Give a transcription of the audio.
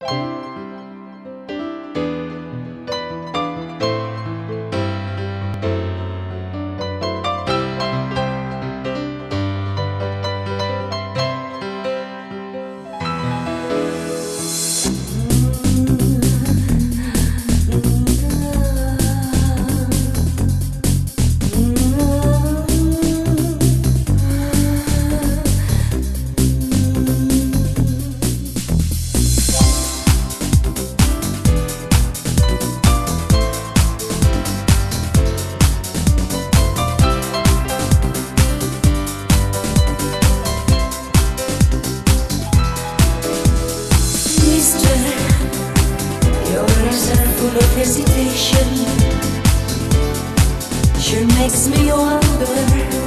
Música of hesitation sure makes me wonder